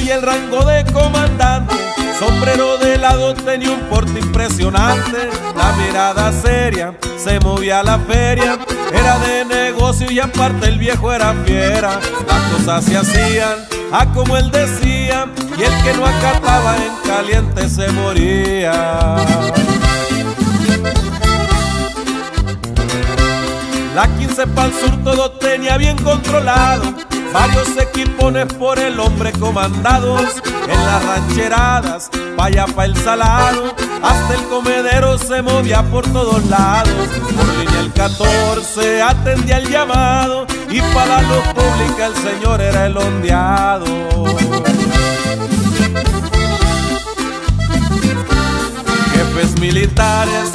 y el rango de comandante. Sombrero de lado tenía un porte impresionante. La mirada seria se movía a la feria. Era de negocio y aparte el viejo era fiera. Las cosas se hacían a como él decía. Y el que no acataba en caliente se moría. La 15 pa'l sur todo tenía bien controlado. Varios equipones por el hombre comandados. En las rancheradas, allá pa' el salado. Hasta el comedero se movía por todos lados. Por línea el 14 atendía el llamado. Y para la luz pública el señor era el ondeado. Jefes militares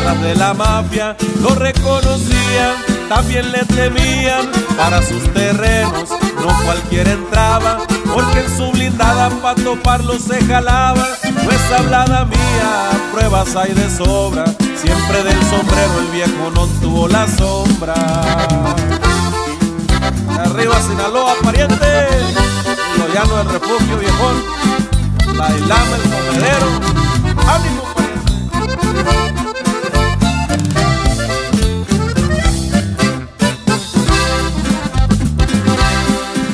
detrás de la mafia lo reconocían, también le temían para sus terrenos. No cualquiera entraba, porque en su blindada pa' toparlo se jalaba. Pues hablada mía, pruebas hay de sobra. Siempre del sombrero el viejo no tuvo la sombra. Arriba Sinaloa, pariente, lo llano el refugio viejón, la ilama, el comedero, ánimo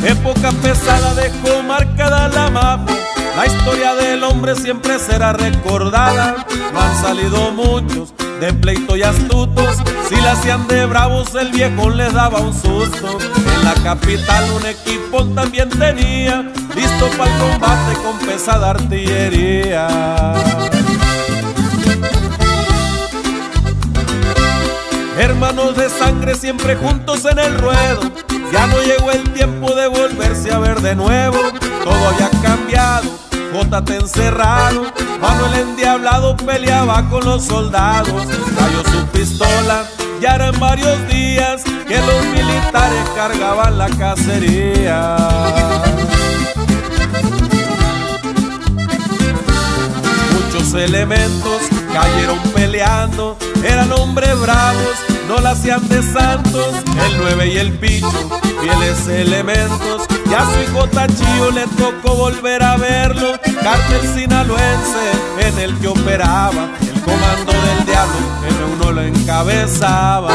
Época pesada dejó marcada la mafia. La historia del hombre siempre será recordada. No han salido muchos de pleito y astutos. Si la hacían de bravos, el viejo les daba un susto. En la capital un equipo también tenía, listo para el combate con pesada artillería. Siempre juntos en el ruedo. Ya no llegó el tiempo de volverse a ver de nuevo. Todo había cambiado, Jótate encerrado. Manuel endiablado peleaba con los soldados. Cayó su pistola, ya eran varios días que los militares cargaban la cacería. Muchos elementos cayeron peleando, eran hombres bravos, no la hacían de santos, el 9 y el picho, fieles elementos, ya su hijo Tachillo le tocó volver a verlo, cártel sinaloense en el que operaba, el comando del diablo, en uno lo encabezaba.